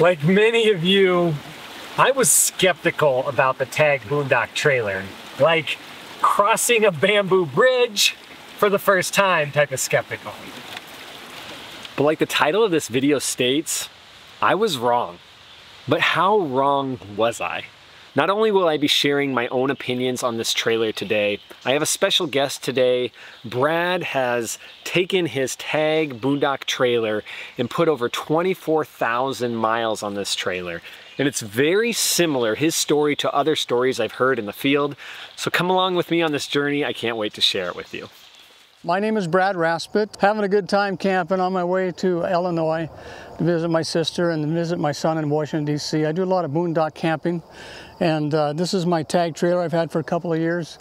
Like many of you, I was skeptical about the Tag Boondock trailer. Like crossing a bamboo bridge for the first time type of skeptical. But like the title of this video states, I was wrong. But how wrong was I? Not only will I be sharing my own opinions on this trailer today, I have a special guest today. Brad has taken his Tag Boondock trailer and put over 24,000 miles on this trailer. And it's very similar, his story, to other stories I've heard in the field. So come along with me on this journey. I can't wait to share it with you. My name is Brad Raspet. Having a good time camping on my way to Illinois to visit my sister and visit my son in Washington, D.C. I do a lot of boondock camping and uh, this is my tag trailer I've had for a couple of years.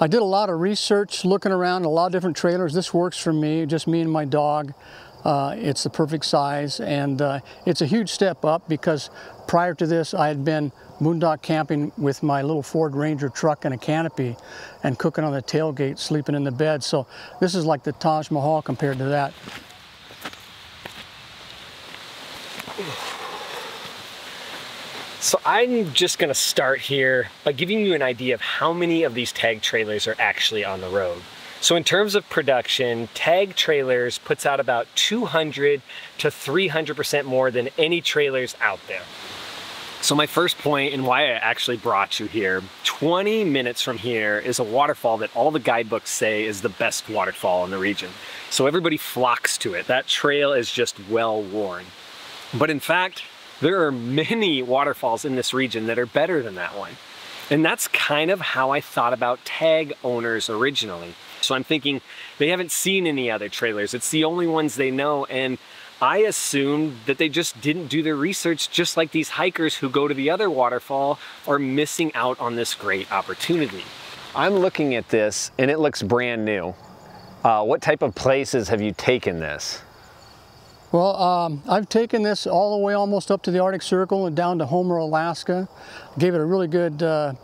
I did a lot of research looking around a lot of different trailers. This works for me, just me and my dog. Uh, it's the perfect size and uh, it's a huge step up because prior to this I had been boondock camping with my little Ford Ranger truck and a canopy and cooking on the tailgate, sleeping in the bed. So this is like the Taj Mahal compared to that. So I'm just gonna start here by giving you an idea of how many of these tag trailers are actually on the road. So in terms of production, Tag Trailers puts out about 200 to 300% more than any trailers out there. So my first point and why I actually brought you here, 20 minutes from here is a waterfall that all the guidebooks say is the best waterfall in the region. So everybody flocks to it. That trail is just well worn. But in fact, there are many waterfalls in this region that are better than that one. And that's kind of how I thought about tag owners originally. So I'm thinking they haven't seen any other trailers. It's the only ones they know. And I assumed that they just didn't do their research just like these hikers who go to the other waterfall are missing out on this great opportunity. I'm looking at this and it looks brand new. Uh, what type of places have you taken this? Well, um, I've taken this all the way almost up to the Arctic Circle and down to Homer, Alaska. Gave it a really good, uh,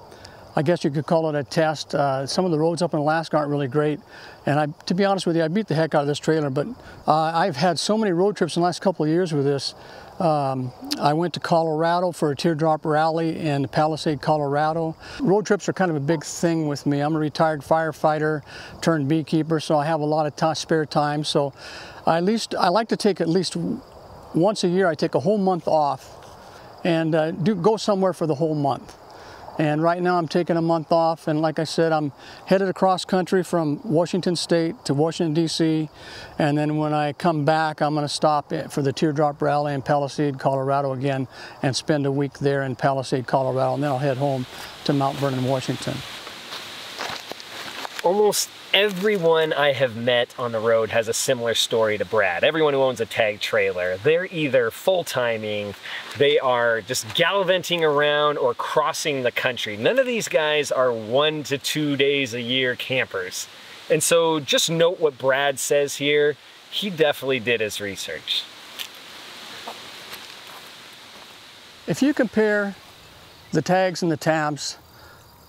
I guess you could call it a test. Uh, some of the roads up in Alaska aren't really great. And I, to be honest with you, I beat the heck out of this trailer, but uh, I've had so many road trips in the last couple of years with this. Um, I went to Colorado for a teardrop rally in Palisade, Colorado. Road trips are kind of a big thing with me. I'm a retired firefighter turned beekeeper, so I have a lot of spare time. So I at least I like to take at least once a year. I take a whole month off and uh, do go somewhere for the whole month. And right now I'm taking a month off and like I said, I'm headed across country from Washington State to Washington DC. And then when I come back, I'm gonna stop for the Teardrop Rally in Palisade, Colorado again and spend a week there in Palisade, Colorado. And then I'll head home to Mount Vernon, Washington. Almost everyone I have met on the road has a similar story to Brad. Everyone who owns a tag trailer, they're either full timing, they are just gallivanting around or crossing the country. None of these guys are one to two days a year campers. And so just note what Brad says here. He definitely did his research. If you compare the tags and the tabs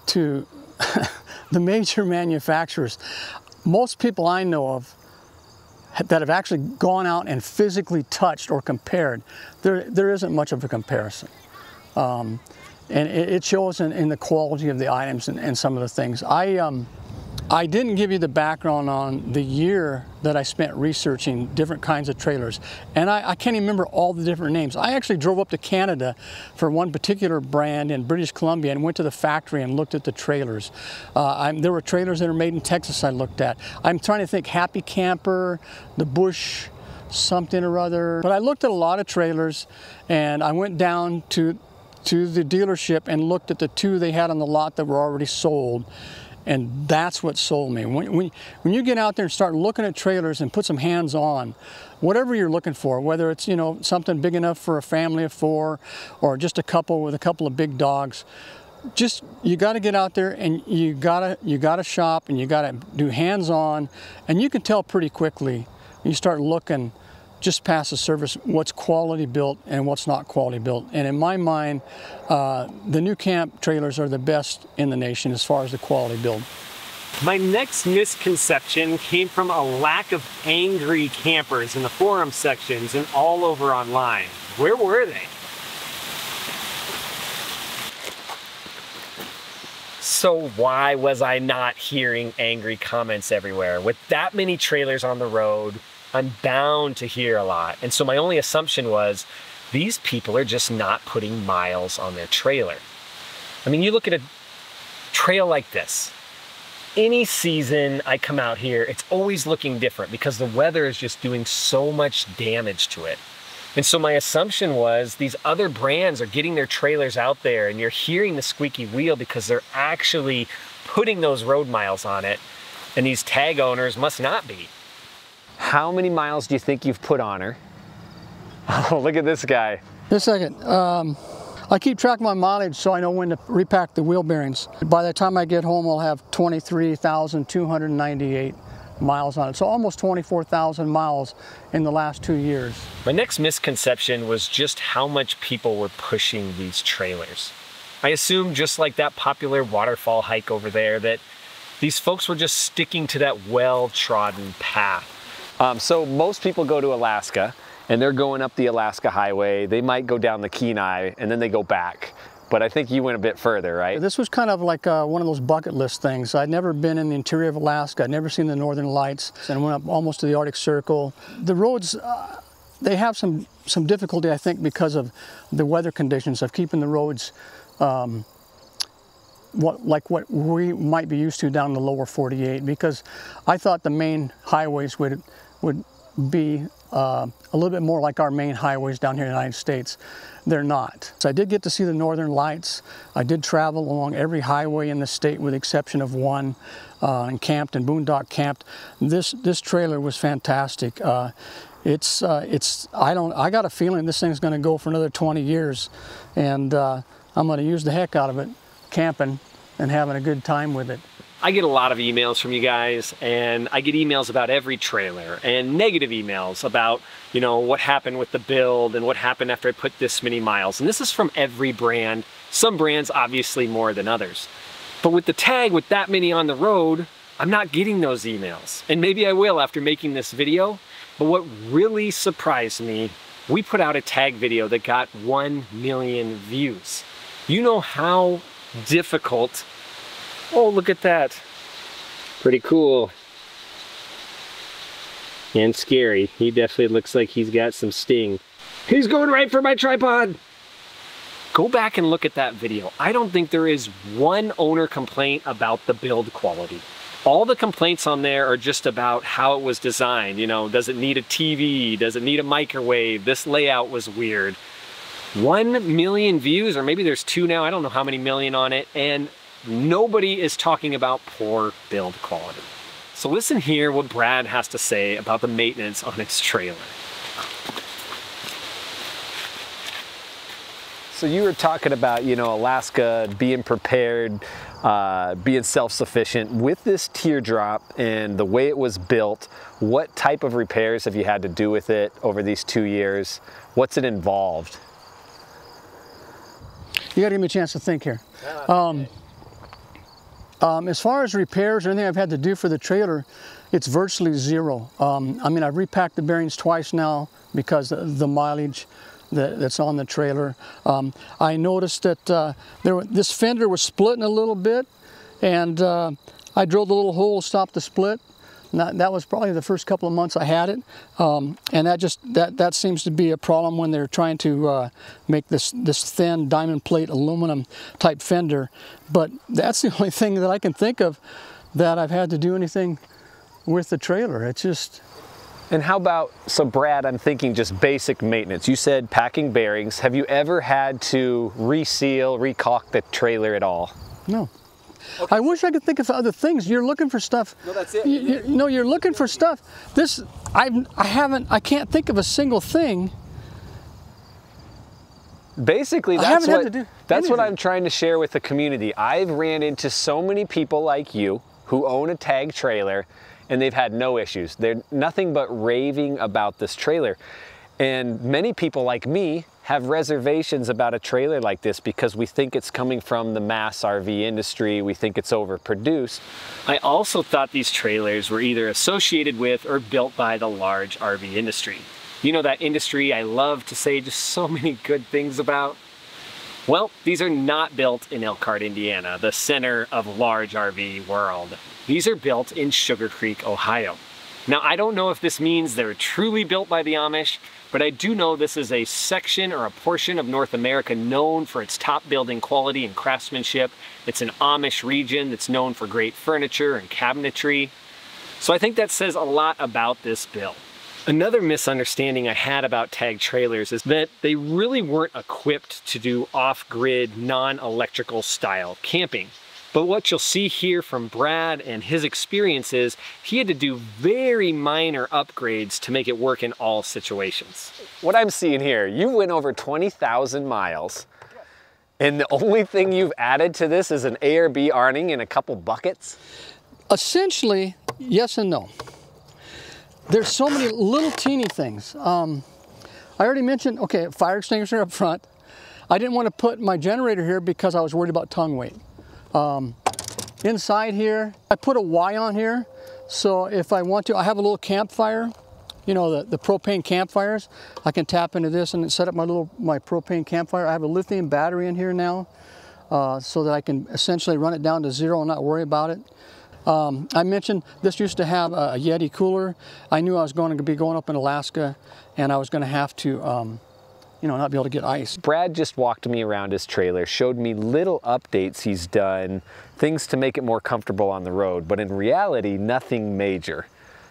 to the major manufacturers, most people I know of that have actually gone out and physically touched or compared, there, there isn't much of a comparison. Um, and it, it shows in, in, the quality of the items and, and some of the things. I, um, I didn't give you the background on the year that I spent researching different kinds of trailers. And I, I, can't even remember all the different names. I actually drove up to Canada for one particular brand in British Columbia and went to the factory and looked at the trailers. Uh, there were trailers that are made in Texas I looked at. I'm trying to think Happy Camper, the Bush, something or other. But I looked at a lot of trailers and I went down to to the dealership and looked at the two they had on the lot that were already sold and that's what sold me. When, when, when you get out there and start looking at trailers and put some hands on, whatever you're looking for, whether it's you know something big enough for a family of four or just a couple with a couple of big dogs, just you got to get out there and you gotta you gotta shop and you gotta do hands on, and you can tell pretty quickly. When you start looking just past the service. what's quality built and what's not quality built. And in my mind, uh, the nuCamp trailers are the best in the nation as far as the quality build. My next misconception came from a lack of angry campers in the forum sections and all over online. Where were they? So why was I not hearing angry comments everywhere? With that many trailers on the road, I'm bound to hear a lot. And so my only assumption was these people are just not putting miles on their trailer. I mean, you look at a trail like this. Any season I come out here, it's always looking different because the weather is just doing so much damage to it. And so my assumption was these other brands are getting their trailers out there and you're hearing the squeaky wheel because they're actually putting those road miles on it. And these tag owners must not be. How many miles do you think you've put on her? Oh, look at this guy. Just a second. Um, I keep track of my mileage so I know when to repack the wheel bearings. By the time I get home, I'll have 23,298 miles on it. So almost 24,000 miles in the last two years. My next misconception was just how much people were pushing these trailers. I assumed just like that popular waterfall hike over there that these folks were just sticking to that well-trodden path. Um, so most people go to Alaska and they're going up the Alaska highway. They might go down the Kenai and then they go back. But I think you went a bit further, right? This was kind of like uh, one of those bucket list things. I'd never been in the interior of Alaska. I'd never seen the northern lights and went up almost to the Arctic Circle. The roads, uh, they have some, some difficulty, I think, because of the weather conditions of keeping the roads um, what, like what we might be used to down in the lower 48 because I thought the main highways would, would be uh, a little bit more like our main highways down here in the United States. They're not. So I did get to see the northern lights. I did travel along every highway in the state with the exception of one uh, and camped and boondock camped. This, this trailer was fantastic. Uh, it's, uh, it's, I don't, I got a feeling this thing's gonna go for another 20 years and uh, I'm gonna use the heck out of it camping and having a good time with it. I get a lot of emails from you guys and I get emails about every trailer and negative emails about, you know, what happened with the build and what happened after I put this many miles. And this is from every brand. Some brands obviously more than others. But with the tag with that many on the road, I'm not getting those emails. And maybe I will after making this video. But what really surprised me, we put out a tag video that got 1 million views. You know how difficult Oh, look at that. Pretty cool. And scary. He definitely looks like he's got some sting. He's going right for my tripod. Go back and look at that video. I don't think there is one owner complaint about the build quality. All the complaints on there are just about how it was designed. You know, does it need a TV? Does it need a microwave? This layout was weird. One million views, or maybe there's two now. I don't know how many million on it. And nobody is talking about poor build quality. So listen here what Brad has to say about the maintenance on his trailer. So you were talking about, you know, Alaska being prepared, uh, being self-sufficient. With this teardrop and the way it was built, what type of repairs have you had to do with it over these two years? What's it involved? You gotta give me a chance to think here. Um, um, as far as repairs or anything I've had to do for the trailer, it's virtually zero. Um, I mean, I've repacked the bearings twice now because of the mileage that, that's on the trailer. Um, I noticed that uh, there, this fender was splitting a little bit and uh, I drilled a little hole to stop the split that, that, was probably the first couple of months I had it, um, and that just that that seems to be a problem when they're trying to uh, make this this thin diamond plate aluminum type fender. But that's the only thing that I can think of that I've had to do anything with the trailer. It's just. And how about, so Brad, I'm thinking just basic maintenance. You said packing bearings. Have you ever had to reseal, recaulk the trailer at all? No. Okay. I wish I could think of other things. You're looking for stuff. No, that's it. You, you, no, you're looking for stuff. This, I, I haven't, I can't think of a single thing. Basically, that's what that's what I'm trying to share with the community. I've ran into so many people like you who own a tag trailer, and they've had no issues. They're nothing but raving about this trailer. And many people like me have reservations about a trailer like this because we think it's coming from the mass RV industry, we think it's overproduced. I also thought these trailers were either associated with or built by the large RV industry. You know that industry I love to say just so many good things about? Well, these are not built in Elkhart, Indiana, the center of large RV world. These are built in Sugarcreek, Ohio. Now, I don't know if this means they're truly built by the Amish, but I do know this is a section or a portion of North America known for its top building quality and craftsmanship. It's an Amish region that's known for great furniture and cabinetry. So I think that says a lot about this bill. Another misunderstanding I had about tag trailers is that they really weren't equipped to do off-grid, non-electrical style camping. But what you'll see here from Brad and his experiences, he had to do very minor upgrades to make it work in all situations. What I'm seeing here, you went over 20,000 miles and the only thing you've added to this is an ARB awning and a couple buckets? Essentially, yes and no. There's so many little teeny things. Um, I already mentioned, okay, fire extinguisher up front. I didn't want to put my generator here because I was worried about tongue weight. Um, inside here, I put a Y on here. So if I want to, I have a little campfire, you know, the, the propane campfires. I can tap into this and set up my little, my propane campfire. I have a lithium battery in here now uh, so that I can essentially run it down to zero and not worry about it. Um, I mentioned this used to have a, Yeti cooler. I knew I was going to be going up in Alaska and I was going to have to um, you know, not be able to get ice. Brad just walked me around his trailer, showed me little updates he's done, things to make it more comfortable on the road, but in reality, nothing major.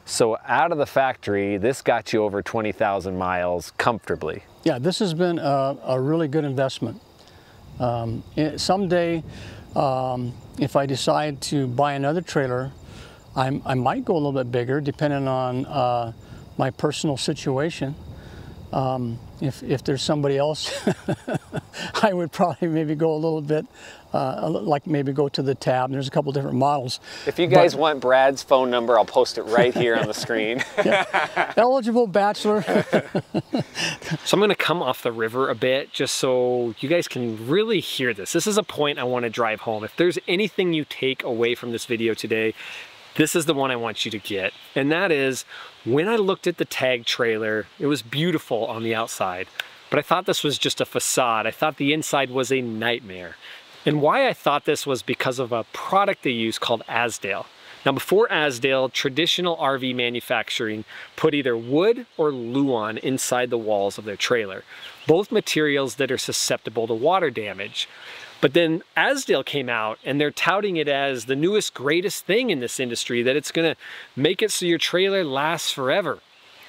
So out of the factory, this got you over 20,000 miles comfortably. Yeah, this has been a, a really good investment. Um, it, someday, um, if I decide to buy another trailer, I'm, i might go a little bit bigger depending on uh, my personal situation. Um, if, if there's somebody else, I would probably maybe go a little bit, uh, like maybe go to the tab. There's a couple different models. If you guys but, want Brad's phone number, I'll post it right here on the screen. yeah. Eligible bachelor. so I'm gonna come off the river a bit just so you guys can really hear this. This is a point I wanna drive home. If there's anything you take away from this video today, this is the one I want you to get. And that is, when I looked at the tag trailer, it was beautiful on the outside, but I thought this was just a facade. I thought the inside was a nightmare. And why I thought this was because of a product they use called Azdel. Now before Azdel, traditional RV manufacturing put either wood or Luan inside the walls of their trailer, both materials that are susceptible to water damage. But then Azdel came out and they're touting it as the newest, greatest thing in this industry, that it's gonna make it so your trailer lasts forever.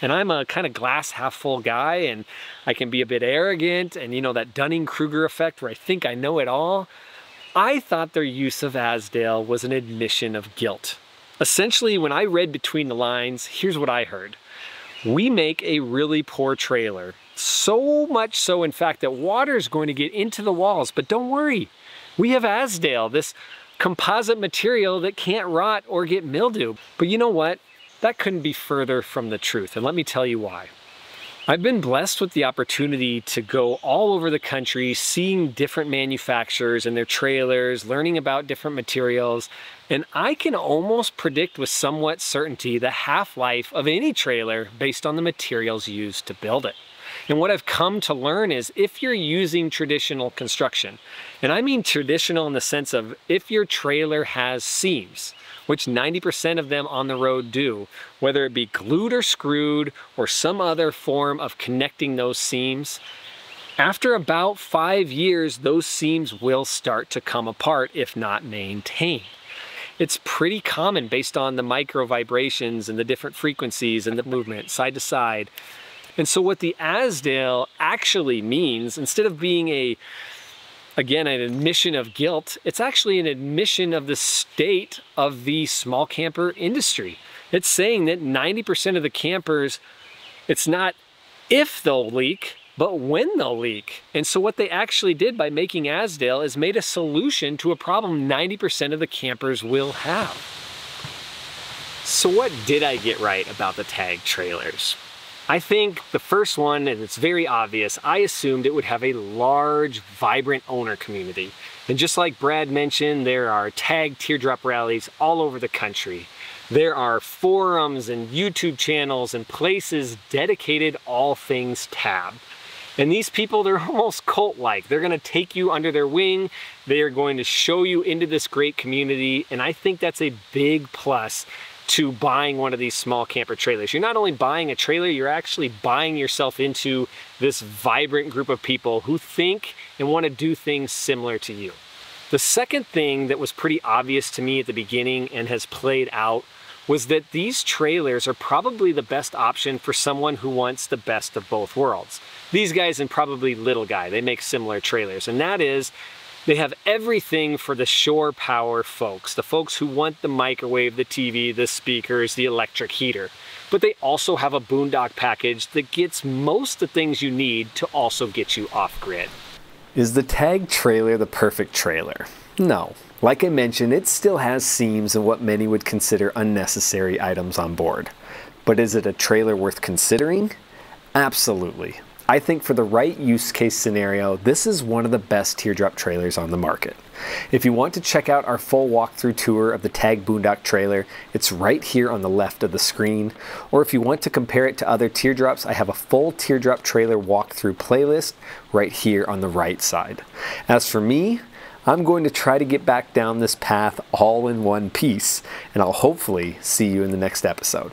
And I'm a kind of glass half full guy and I can be a bit arrogant and you know, that Dunning-Kruger effect where I think I know it all. I thought their use of Azdel was an admission of guilt. Essentially, when I read between the lines, here's what I heard. We make a really poor trailer so much so, in fact, that water is going to get into the walls. But don't worry, we have Azdel, this composite material that can't rot or get mildew. But you know what? That couldn't be further from the truth. And let me tell you why. I've been blessed with the opportunity to go all over the country, seeing different manufacturers and their trailers, learning about different materials, and I can almost predict with somewhat certainty the half-life of any trailer based on the materials used to build it. And what I've come to learn is if you're using traditional construction, and I mean traditional in the sense of if your trailer has seams, which 90% of them on the road do, whether it be glued or screwed or some other form of connecting those seams, after about five years, those seams will start to come apart if not maintained. It's pretty common based on the micro vibrations and the different frequencies and the movement side to side and so what the Azdel actually means, instead of being a, again, an admission of guilt, it's actually an admission of the state of the small camper industry. It's saying that 90% of the campers, it's not if they'll leak, but when they'll leak. And so what they actually did by making Azdel is made a solution to a problem 90% of the campers will have. So what did I get right about the tag trailers? I think the first one, and it's very obvious, I assumed it would have a large, vibrant owner community. And just like Brad mentioned, there are tag teardrop rallies all over the country. There are forums and YouTube channels and places dedicated all things tab. And these people, they're almost cult-like. They're gonna take you under their wing. They are going to show you into this great community. And I think that's a big plus to buying one of these small camper trailers. You're not only buying a trailer, you're actually buying yourself into this vibrant group of people who think and want to do things similar to you. The second thing that was pretty obvious to me at the beginning and has played out was that these trailers are probably the best option for someone who wants the best of both worlds. These guys and probably Little Guy, they make similar trailers, and that is they have everything for the shore power folks, the folks who want the microwave, the TV, the speakers, the electric heater. But they also have a boondock package that gets most of the things you need to also get you off grid. Is the Tag trailer the perfect trailer? No. Like I mentioned, it still has seams and what many would consider unnecessary items on board. But is it a trailer worth considering? Absolutely. I think for the right use case scenario, this is one of the best teardrop trailers on the market. If you want to check out our full walkthrough tour of the Tag Boondock trailer, it's right here on the left of the screen. Or if you want to compare it to other teardrops, I have a full teardrop trailer walkthrough playlist right here on the right side. As for me, I'm going to try to get back down this path all in one piece, and I'll hopefully see you in the next episode.